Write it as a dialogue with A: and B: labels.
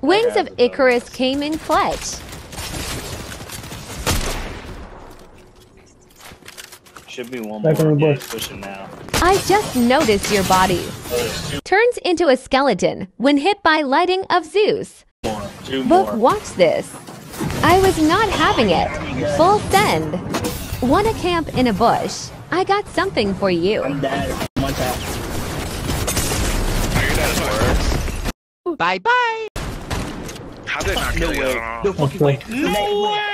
A: Wings of Icarus came in clutch.
B: Should be one
C: Back
B: more.
C: on
B: Yeah, pushing now.
A: I just noticed your body.
B: Oh,
A: Turns into a skeleton when hit by lighting of Zeus.
B: more.
A: Book, watch this. I was not having it. Full send. Wanna camp in a bush? I got something for you.
C: I'm dead. One tap.
D: Bye bye.
E: How did I not
B: No
E: kill you?
B: way.
E: I don't know.
B: No way.
C: No
B: way.